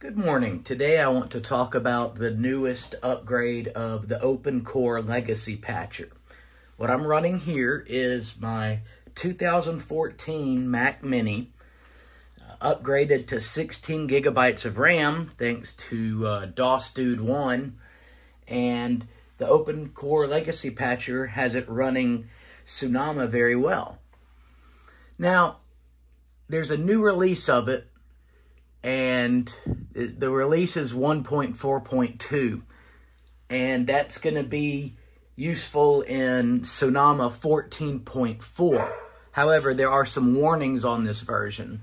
Good morning. Today I want to talk about the newest upgrade of the OpenCore Legacy Patcher. What I'm running here is my 2014 Mac Mini, uh, upgraded to 16 gigabytes of RAM thanks to uh, DOS Dude 1, and the OpenCore Legacy Patcher has it running Sonoma very well. Now, there's a new release of it and the release is 1.4.2 and that's going to be useful in Sonoma 14.4. However, there are some warnings on this version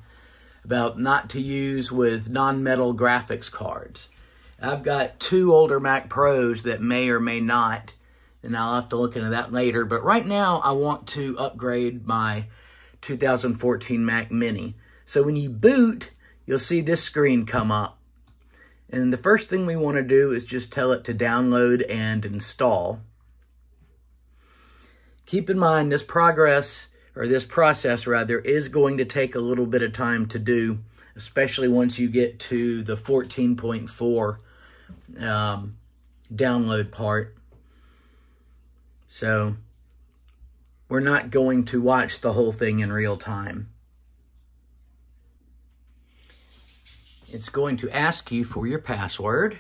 about not to use with non-metal graphics cards. I've got two older Mac Pros that may or may not, and I'll have to look into that later. But right now, I want to upgrade my 2014 Mac Mini. So when you boot, you'll see this screen come up. And the first thing we want to do is just tell it to download and install. Keep in mind this progress, or this process rather, is going to take a little bit of time to do, especially once you get to the 14.4 um, download part. So we're not going to watch the whole thing in real time. It's going to ask you for your password.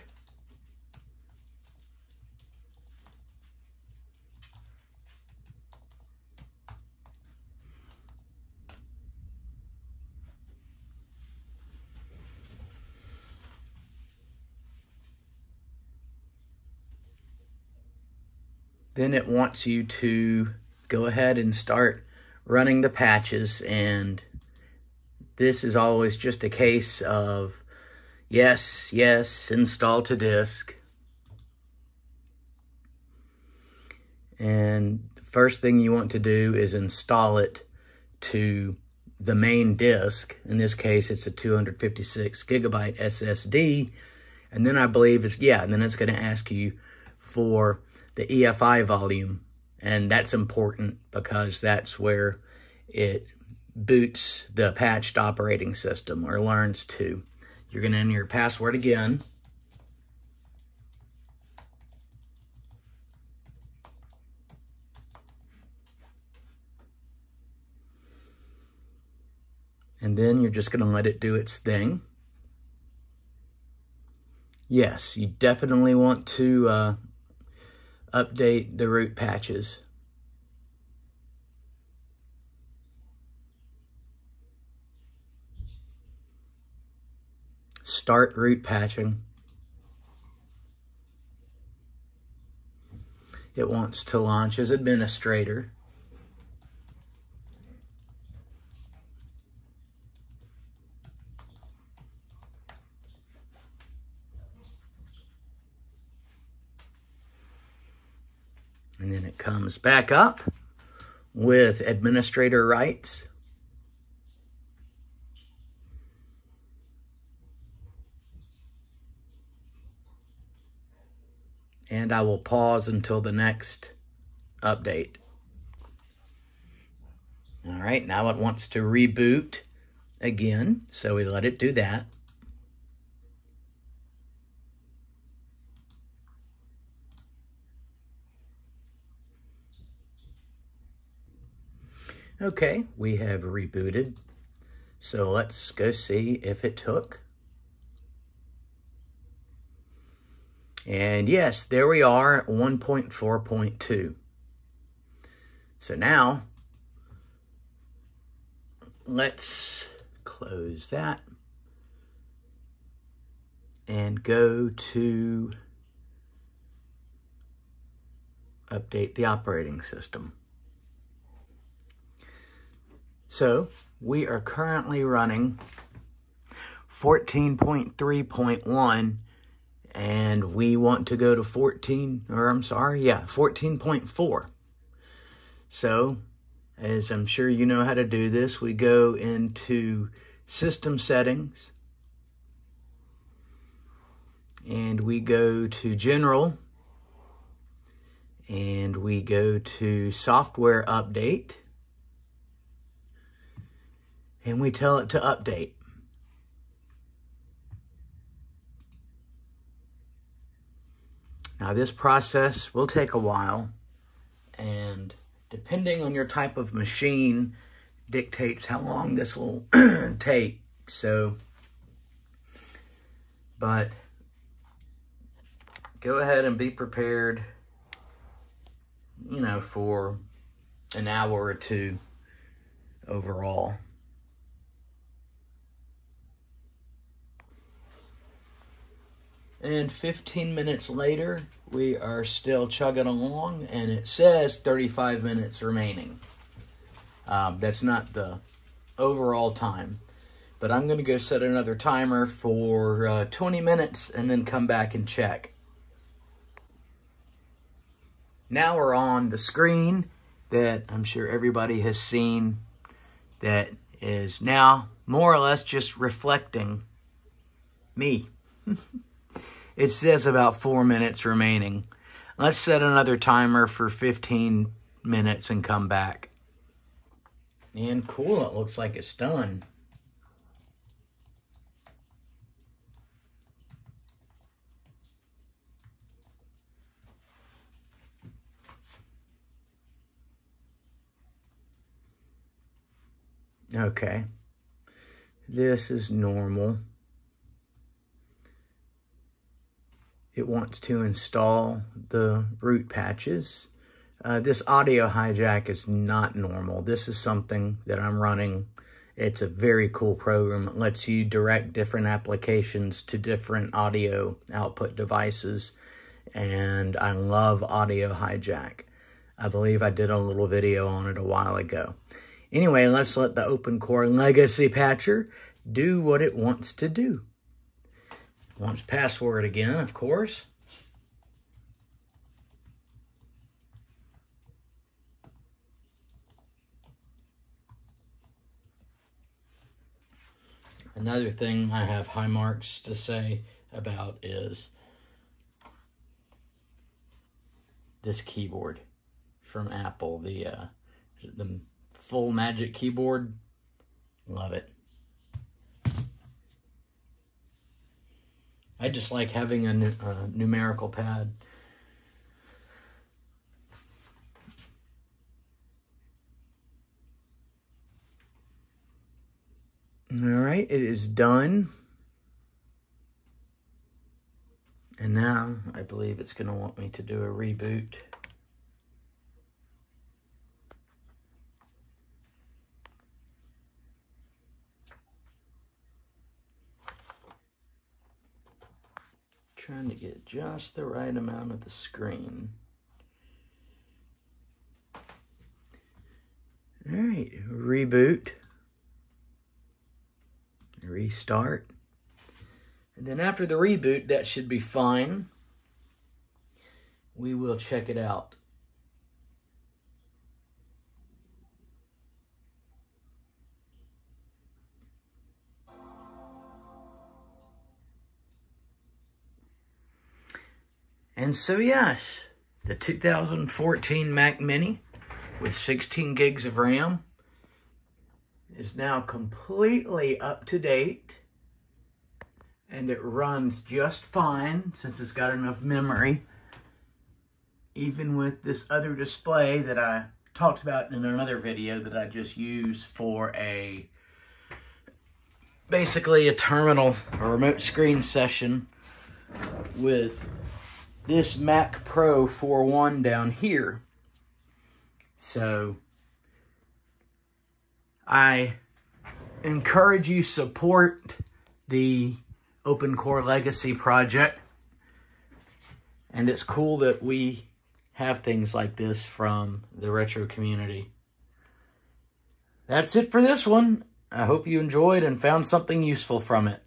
Then it wants you to go ahead and start running the patches and this is always just a case of yes, yes, install to disk. And first thing you want to do is install it to the main disk. In this case, it's a 256 gigabyte SSD. And then I believe it's, yeah, and then it's going to ask you for the EFI volume. And that's important because that's where it boots the patched operating system or learns to. You're going to enter your password again. And then you're just going to let it do its thing. Yes, you definitely want to uh, update the root patches. Start root patching. It wants to launch as administrator. And then it comes back up with administrator rights. And I will pause until the next update. All right, now it wants to reboot again, so we let it do that. Okay, we have rebooted. So let's go see if it took. And yes, there we are, at 1.4.2. So now, let's close that and go to update the operating system. So we are currently running 14.3.1 and we want to go to 14, or I'm sorry, yeah, 14.4. So, as I'm sure you know how to do this, we go into System Settings, and we go to General, and we go to Software Update, and we tell it to update. Now this process will take a while and depending on your type of machine dictates how long this will take. So, but go ahead and be prepared, you know, for an hour or two overall. And 15 minutes later, we are still chugging along, and it says 35 minutes remaining. Um, that's not the overall time. But I'm going to go set another timer for uh, 20 minutes and then come back and check. Now we're on the screen that I'm sure everybody has seen that is now more or less just reflecting me. it says about four minutes remaining. Let's set another timer for 15 minutes and come back. And cool, it looks like it's done. Okay. This is normal. It wants to install the root patches. Uh, this audio hijack is not normal. This is something that I'm running. It's a very cool program. It lets you direct different applications to different audio output devices. And I love audio hijack. I believe I did a little video on it a while ago. Anyway, let's let the OpenCore Legacy Patcher do what it wants to do. Wants password again, of course. Another thing I have high marks to say about is this keyboard from Apple, the uh, the full Magic keyboard. Love it. I just like having a, numerical pad. All right, it is done. And now I believe it's going to want me to do a reboot. Trying to get just the right amount of the screen. All right, reboot, restart. And then after the reboot, that should be fine. We will check it out. And so, yes, the 2014 Mac Mini with 16 gigs of RAM is now completely up to date and it runs just fine since it's got enough memory even with this other display that I talked about in another video that I just used for a basically a terminal a remote screen session with this Mac Pro 4.1 down here. So I encourage you support the OpenCore Legacy project. And it's cool that we have things like this from the retro community. That's it for this one. I hope you enjoyed and found something useful from it.